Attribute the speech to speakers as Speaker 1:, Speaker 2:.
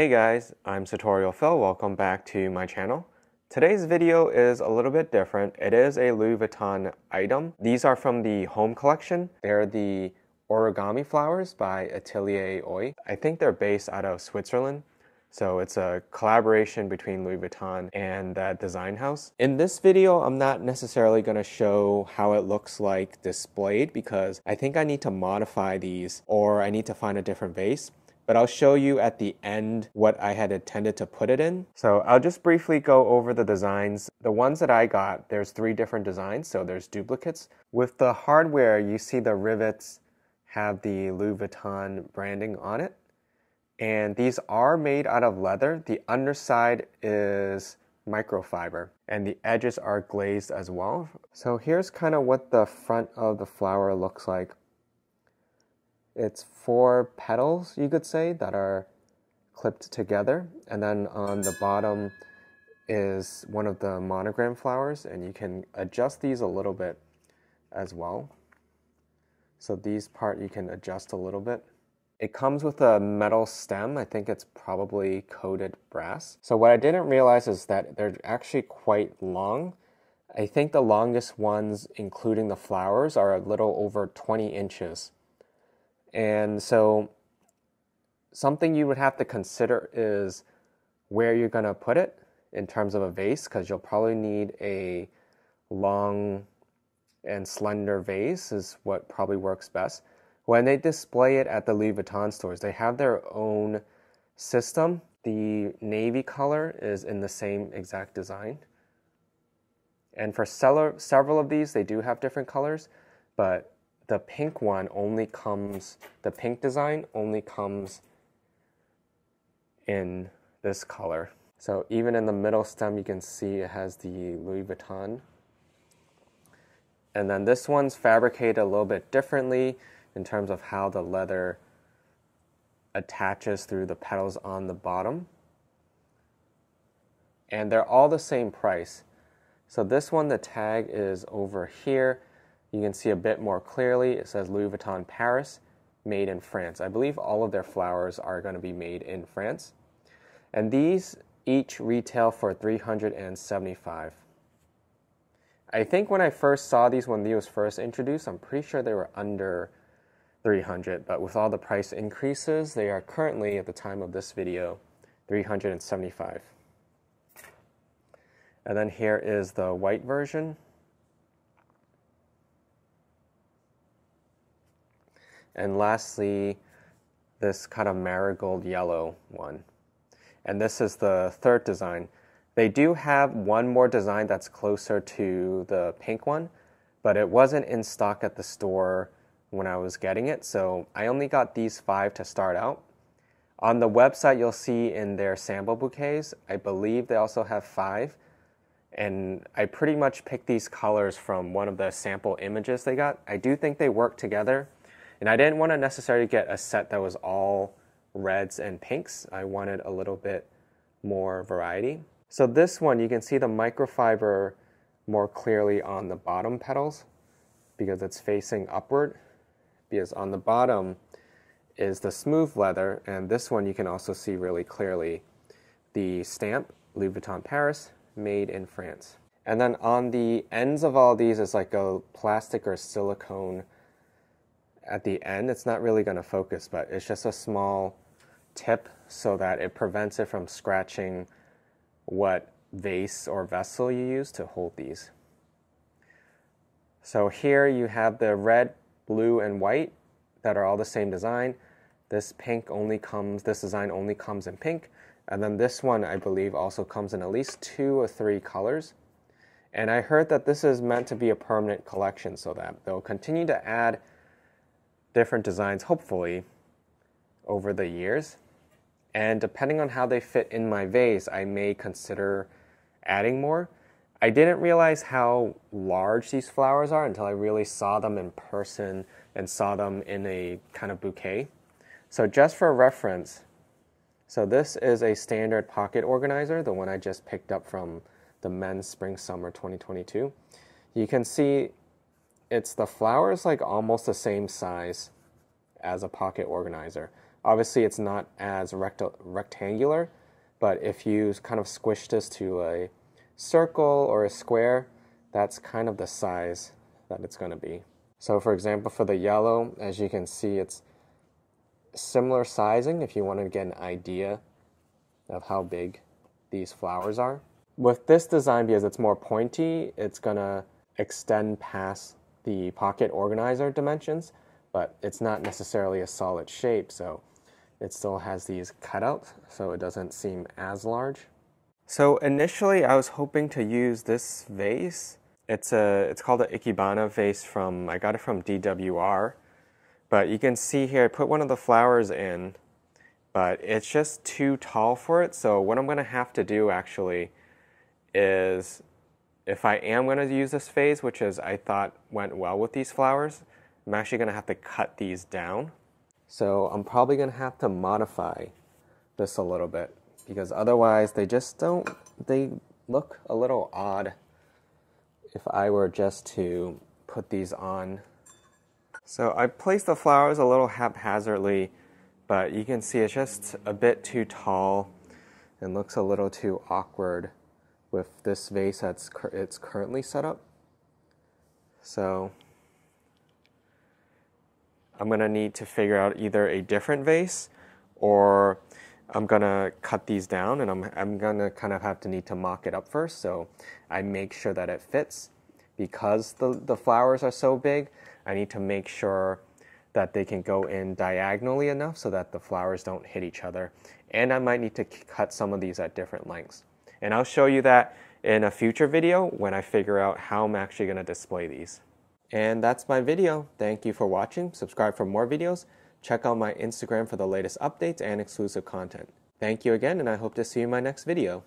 Speaker 1: Hey guys, I'm Sartorial Phil. Welcome back to my channel. Today's video is a little bit different. It is a Louis Vuitton item. These are from the home collection. They're the origami flowers by Atelier Oï. I think they're based out of Switzerland. So it's a collaboration between Louis Vuitton and that design house. In this video, I'm not necessarily gonna show how it looks like displayed because I think I need to modify these or I need to find a different vase but I'll show you at the end what I had intended to put it in. So I'll just briefly go over the designs. The ones that I got, there's three different designs, so there's duplicates. With the hardware, you see the rivets have the Louis Vuitton branding on it. And these are made out of leather. The underside is microfiber and the edges are glazed as well. So here's kind of what the front of the flower looks like it's four petals, you could say, that are clipped together. And then on the bottom is one of the monogram flowers, and you can adjust these a little bit as well. So these part you can adjust a little bit. It comes with a metal stem. I think it's probably coated brass. So what I didn't realize is that they're actually quite long. I think the longest ones, including the flowers, are a little over 20 inches. And so something you would have to consider is where you're going to put it in terms of a vase because you'll probably need a long and slender vase is what probably works best. When they display it at the Louis Vuitton stores, they have their own system. The navy color is in the same exact design. And for several of these, they do have different colors, but the pink one only comes, the pink design only comes in this color. So even in the middle stem, you can see it has the Louis Vuitton. And then this one's fabricated a little bit differently in terms of how the leather attaches through the petals on the bottom. And they're all the same price. So this one, the tag is over here. You can see a bit more clearly. It says Louis Vuitton Paris, made in France. I believe all of their flowers are going to be made in France. And these each retail for 375. I think when I first saw these when these was first introduced, I'm pretty sure they were under 300, but with all the price increases, they are currently at the time of this video 375. And then here is the white version. And lastly, this kind of marigold yellow one. And this is the third design. They do have one more design that's closer to the pink one, but it wasn't in stock at the store when I was getting it, so I only got these five to start out. On the website, you'll see in their sample bouquets, I believe they also have five. And I pretty much picked these colors from one of the sample images they got. I do think they work together. And I didn't want to necessarily get a set that was all reds and pinks. I wanted a little bit more variety. So this one, you can see the microfiber more clearly on the bottom petals because it's facing upward. Because on the bottom is the smooth leather, and this one you can also see really clearly the stamp, Louis Vuitton Paris, made in France. And then on the ends of all these is like a plastic or silicone at the end, it's not really going to focus, but it's just a small tip so that it prevents it from scratching what vase or vessel you use to hold these. So here you have the red, blue, and white that are all the same design. This pink only comes, this design only comes in pink. And then this one, I believe, also comes in at least two or three colors. And I heard that this is meant to be a permanent collection so that they'll continue to add different designs, hopefully, over the years. And depending on how they fit in my vase, I may consider adding more. I didn't realize how large these flowers are until I really saw them in person and saw them in a kind of bouquet. So just for reference, so this is a standard pocket organizer, the one I just picked up from the men's spring summer 2022. You can see it's the flower is like almost the same size as a pocket organizer, Obviously, it's not as recto- rectangular, but if you kind of squish this to a circle or a square, that's kind of the size that it's going to be. So for example, for the yellow, as you can see, it's similar sizing if you want to get an idea of how big these flowers are. With this design, because it's more pointy, it's going to extend past the pocket organizer dimensions, but it's not necessarily a solid shape, so it still has these cutouts, so it doesn't seem as large. So initially I was hoping to use this vase. It's a it's called an Ikebana vase from I got it from DWR. But you can see here I put one of the flowers in, but it's just too tall for it. So what I'm going to have to do actually is if I am going to use this phase, which is I thought went well with these flowers, I'm actually going to have to cut these down. So I'm probably going to have to modify this a little bit because otherwise they just don't, they look a little odd if I were just to put these on. So I placed the flowers a little haphazardly, but you can see it's just a bit too tall and looks a little too awkward with this vase that's it's currently set up. So I'm to need to figure out either a different vase or I'm to cut these down and I'm, I'm to kind of have to need to mock it up first. So I make sure that it fits. Because the, the flowers are so big, I need to make sure that they can go in diagonally enough so that the flowers don't hit each other. And I might need to cut some of these at different lengths. And I'll show you that in a future video when I figure out how I'm actually going to display these. And that's my video. Thank you for watching. Subscribe for more videos. Check out my Instagram for the latest updates and exclusive content. Thank you again, and I hope to see you in my next video.